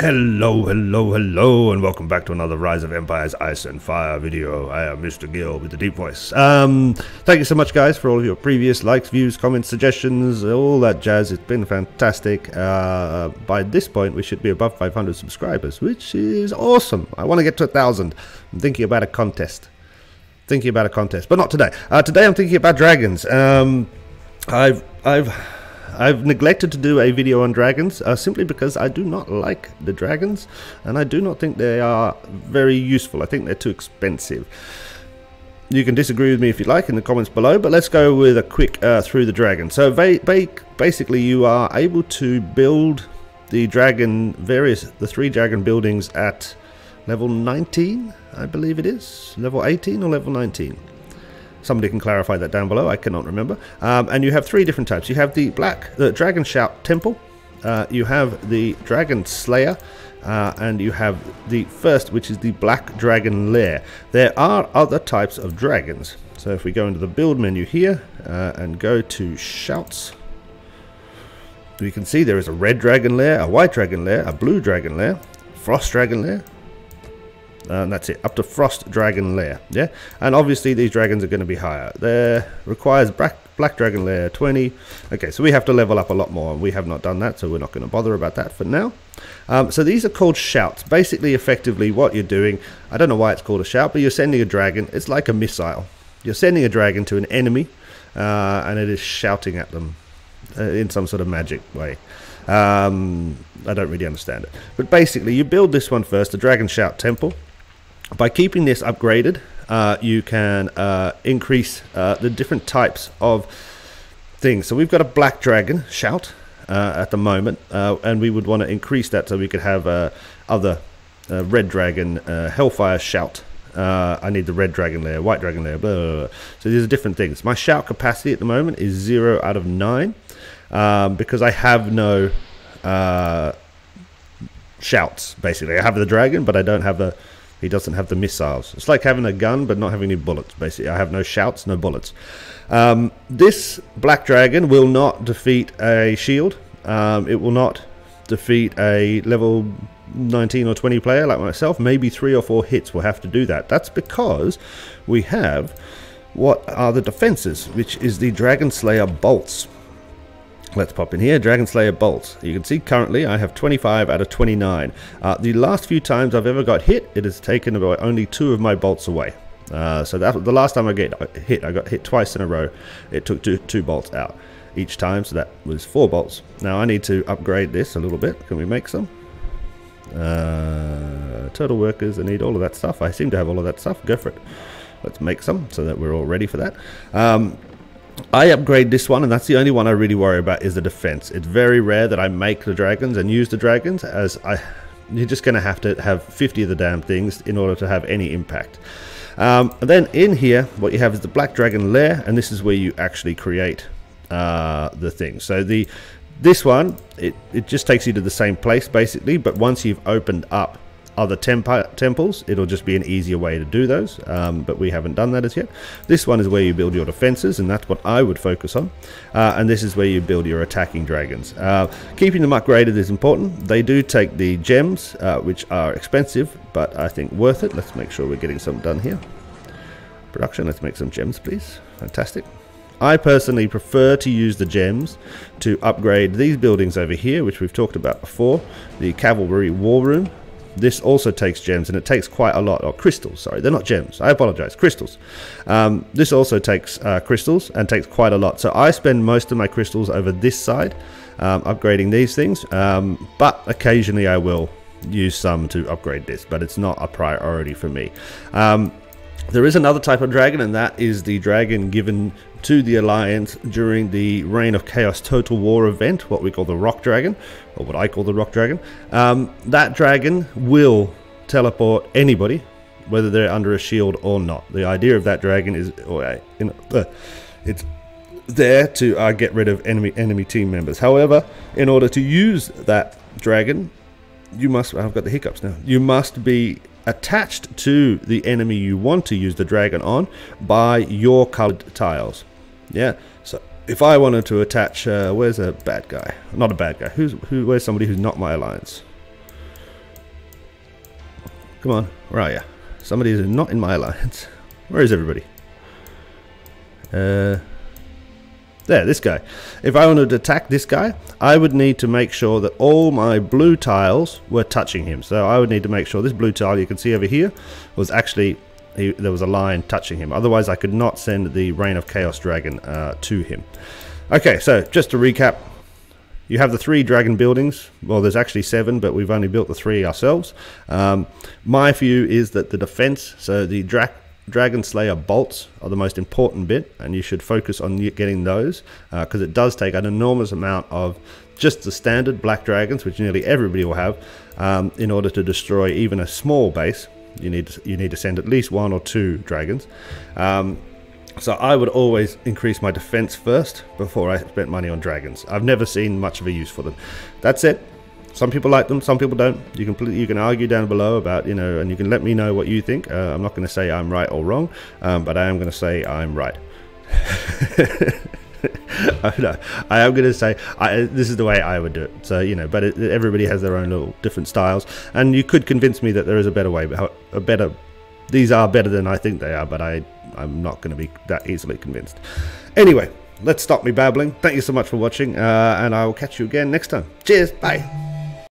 Hello, hello, hello, and welcome back to another Rise of Empires Ice and Fire video. I am Mr. Gill with the deep voice. Um, thank you so much, guys, for all of your previous likes, views, comments, suggestions, all that jazz. It's been fantastic. Uh, by this point, we should be above 500 subscribers, which is awesome. I want to get to a thousand. I'm thinking about a contest. Thinking about a contest, but not today. Uh, today, I'm thinking about dragons. Um, I've, I've I've neglected to do a video on dragons uh, simply because I do not like the dragons and I do not think they are very useful. I think they're too expensive. You can disagree with me if you like in the comments below, but let's go with a quick uh, through the dragon. So basically you are able to build the dragon, various, the three dragon buildings at level 19, I believe it is. Level 18 or level 19. Somebody can clarify that down below. I cannot remember. Um, and you have three different types. You have the black, the Dragon Shout Temple. Uh, you have the Dragon Slayer. Uh, and you have the first, which is the Black Dragon Lair. There are other types of dragons. So if we go into the build menu here uh, and go to Shouts, we can see there is a red dragon lair, a white dragon lair, a blue dragon lair, frost dragon lair, and that's it. Up to frost dragon lair yeah? And obviously these dragons are going to be higher. There requires black black dragon lair 20 okay so we have to level up a lot more we have not done that so we're not going to bother about that for now. Um, so these are called shouts. Basically effectively what you're doing i don't know why it's called a shout but you're sending a dragon it's like a missile. You're sending a dragon to an enemy uh, and it is shouting at them uh, in some sort of magic way. Um, I don't really understand it. But basically, you build this one first, the Dragon Shout Temple. By keeping this upgraded, uh, you can uh, increase uh, the different types of things. So we've got a black dragon shout uh, at the moment, uh, and we would want to increase that so we could have uh, other red dragon hellfire shout. I need the red dragon lair, white dragon lair, blah, blah, blah. So these are different things. My shout capacity at the moment is zero out of nine um, because I have no shouts. Basically, I have the dragon, but I don't have the he doesn't have the missiles. It's like having a gun but not having any bullets, basically. I have no shouts, no bullets. Um, this Black Dragon will not defeat a shield. Um, it will not defeat a level 19 or 20 player like myself. Maybe three or four hits will have to do that. That's because we have what are the defenses, which is the Dragon Slayer bolts. Let's pop in here, Dragon Slayer bolts. You can see currently I have 25 out of 29. Uh, the last few times I've ever got hit, it has taken only two of my bolts away. Uh, so that the last time I get hit, I got hit twice in a row. It took two, two bolts out each time, so that was four bolts. Now I need to upgrade this a little bit. Can we make some? Uh, turtle workers, I need all of that stuff. I seem to have all of that stuff. Go for it. Let's make some so that we're all ready for that. Um, I upgrade this one, and that's the only one I really worry about is the defense. It's very rare that I make the dragons and use the dragons, as I, you're just going to have to have 50 of the damn things in order to have any impact. Um, and then in here, what you have is the Black Dragon Lair, and this is where you actually create uh, the thing. So the this one, it, it just takes you to the same place basically, but once you've opened up other temp temples, it'll just be an easier way to do those, um, but we haven't done that as yet. This one is where you build your defenses, and that's what I would focus on. Uh, and this is where you build your attacking dragons. Uh, keeping them upgraded is important. They do take the gems, uh, which are expensive, but I think worth it. Let's make sure we're getting some done here. Production, let's make some gems, please. Fantastic. I personally prefer to use the gems to upgrade these buildings over here, which we've talked about before. The Cavalry War Room, this also takes gems, and it takes quite a lot, or crystals, sorry, they're not gems, I apologize, crystals. Um, this also takes uh, crystals and takes quite a lot. So I spend most of my crystals over this side, um, upgrading these things, um, but occasionally I will use some to upgrade this, but it's not a priority for me. Um, there is another type of dragon, and that is the dragon given to the Alliance during the Reign of Chaos Total War event, what we call the Rock Dragon, or what I call the Rock Dragon. Um, that dragon will teleport anybody, whether they're under a shield or not. The idea of that dragon is, or, uh, uh, it's there to uh, get rid of enemy enemy team members. However, in order to use that dragon, you must. I've got the hiccups now. You must be attached to the enemy you want to use the dragon on by your colored tiles. Yeah, so if I wanted to attach, uh, where's a bad guy? Not a bad guy. Who's who? Where's somebody who's not my alliance? Come on, where are you? Somebody is not in my alliance. Where is everybody? Uh, there, this guy. If I wanted to attack this guy, I would need to make sure that all my blue tiles were touching him. So I would need to make sure this blue tile you can see over here was actually, he, there was a line touching him. Otherwise I could not send the Reign of Chaos Dragon uh, to him. Okay, so just to recap, you have the three dragon buildings. Well, there's actually seven, but we've only built the three ourselves. Um, my view is that the defense, so the dra Dragon Slayer bolts are the most important bit, and you should focus on getting those because uh, it does take an enormous amount of just the standard black dragons, which nearly everybody will have, um, in order to destroy even a small base. You need to, you need to send at least one or two dragons. Um, so I would always increase my defense first before I spent money on dragons. I've never seen much of a use for them. That's it. Some people like them, some people don't. You can you can argue down below about you know, and you can let me know what you think. Uh, I'm not going to say I'm right or wrong, um, but I am going to say I'm right. I, I am going to say I, this is the way I would do it. So you know, but it, everybody has their own little different styles, and you could convince me that there is a better way, a better. These are better than I think they are, but I I'm not going to be that easily convinced. Anyway, let's stop me babbling. Thank you so much for watching, uh, and I will catch you again next time. Cheers. Bye.